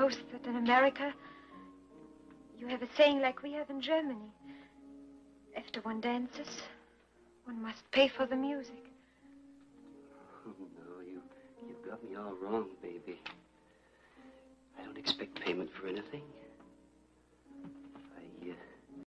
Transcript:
Suppose that in America you have a saying like we have in Germany. After one dances, one must pay for the music. Oh, no, you, you've got me all wrong, baby. I don't expect payment for anything.